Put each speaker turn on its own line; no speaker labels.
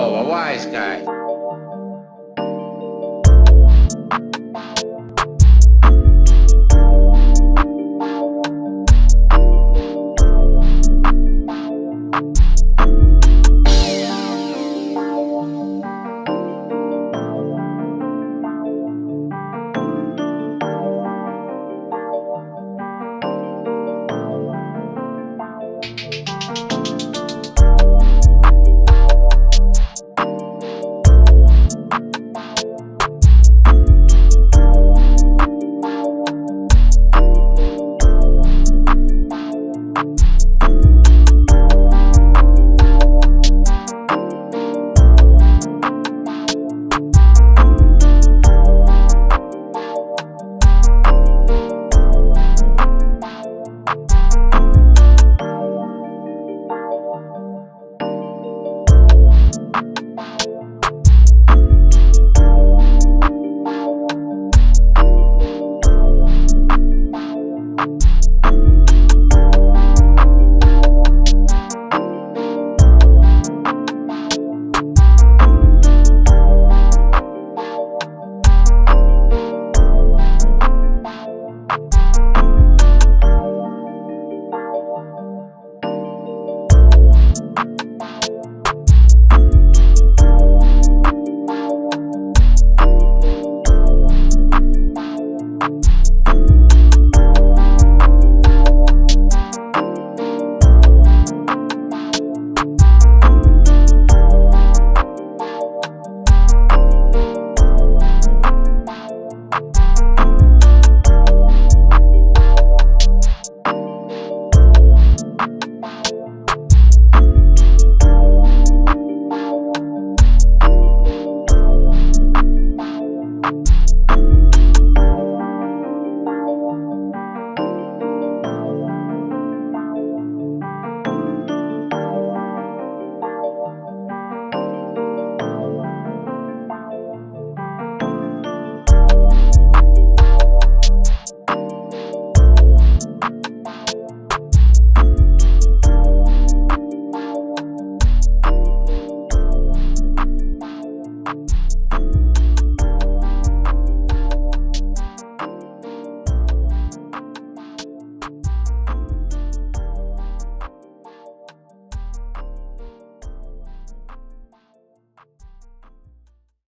Oh, a wise guy.